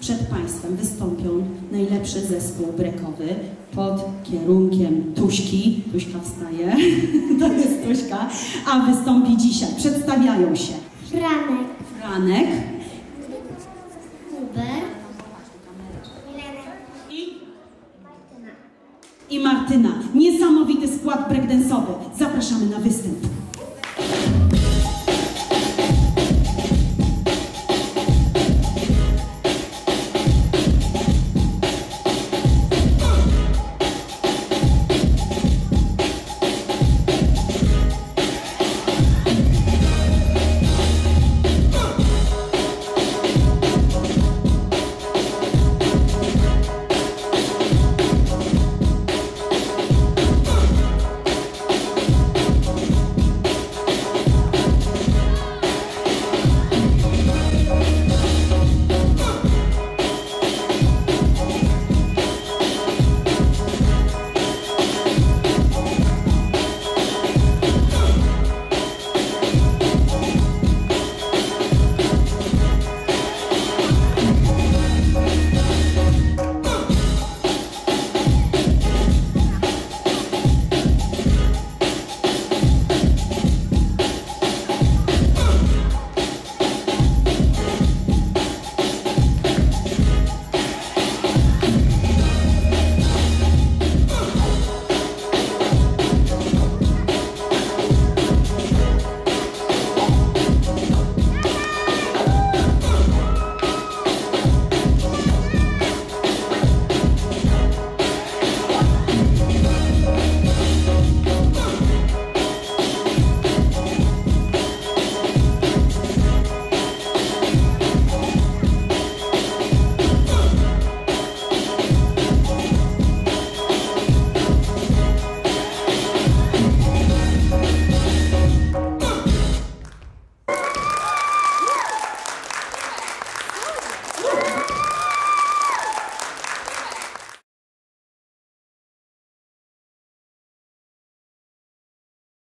przed Państwem wystąpią najlepszy zespół brekowy pod kierunkiem Tuśki. Tuśka wstaje, to jest Tuśka, a wystąpi dzisiaj. Przedstawiają się Franek. Franek Huber. i, Martyna. i Martyna. Niesamowity skład breakdance'owy. Zapraszamy na występ.